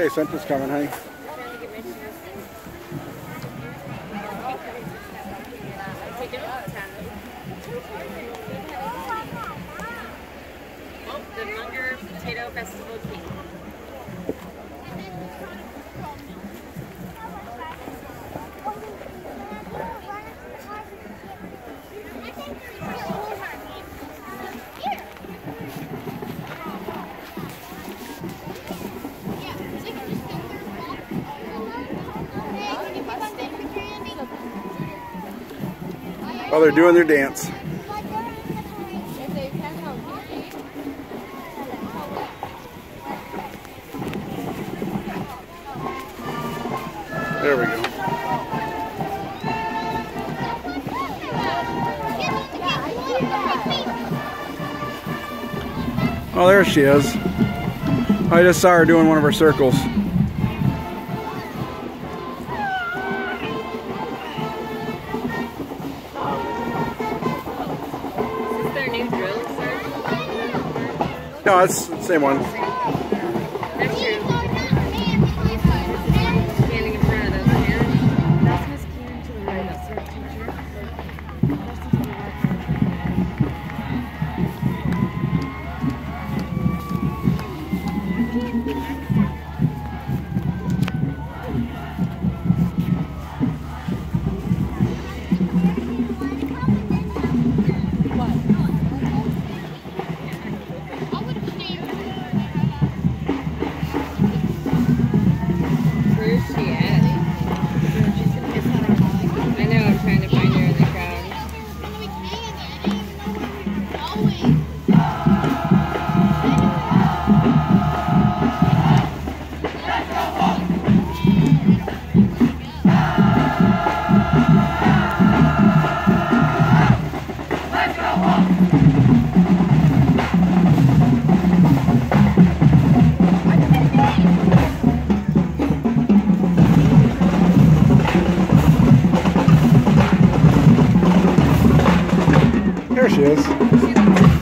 Okay, Santa's coming, honey. Oh, the Munger Potato Festival cake. Oh, they're doing their dance. There we go. Oh, there she is. I just saw her doing one of her circles. No, it's the same one. chance.